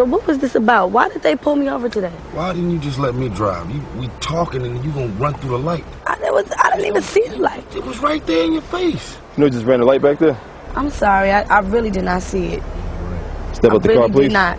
So what was this about? Why did they pull me over today? Why didn't you just let me drive? You, we talking and you gonna run through the light. I, there was, I didn't even see the light. It was right there in your face. You know, just ran the light back there. I'm sorry. I, I really did not see it. Step I out the really car, please. did not.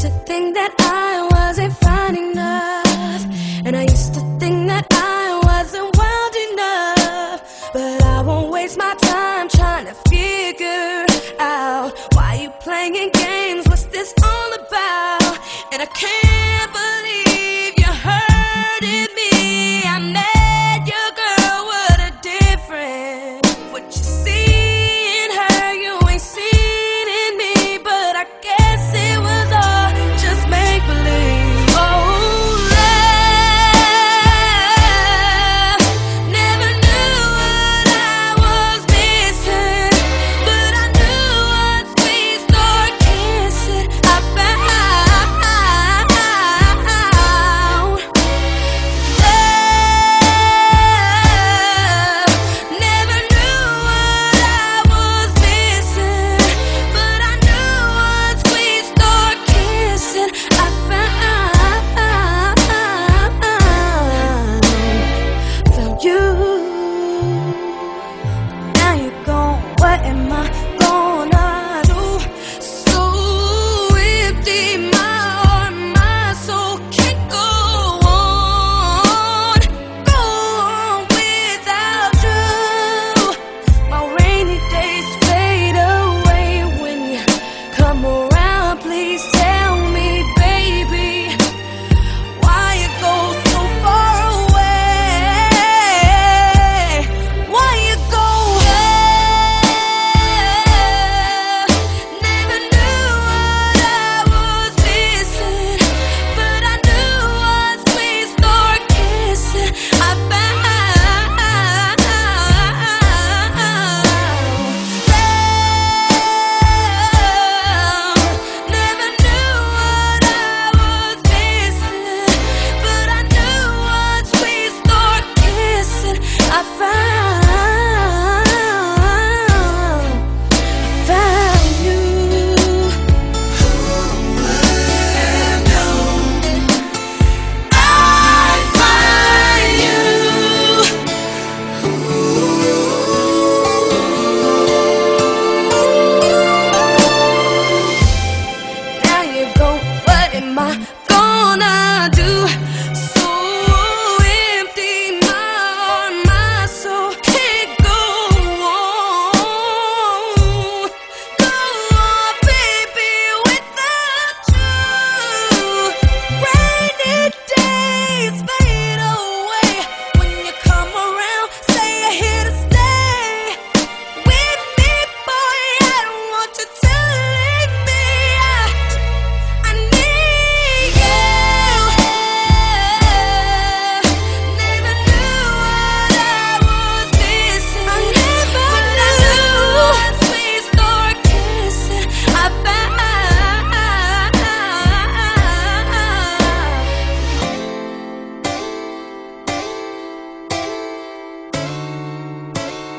To think that I wasn't fine enough, and I used to think that I wasn't wild enough. But I won't waste my time trying to figure out why you playing games. What's this all about? And I can't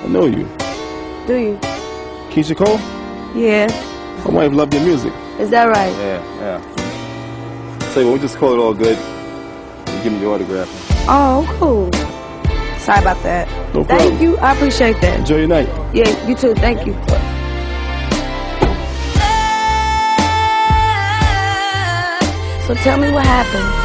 I know you. Do you? Keyshia Cole? Yeah. My wife loved your music. Is that right? Yeah, yeah. Tell you what, we just call it all good. You give me your autograph. Oh, cool. Sorry about that. No problem. Thank you. I appreciate that. Enjoy your night. Yeah, you too. Thank you. So tell me what happened.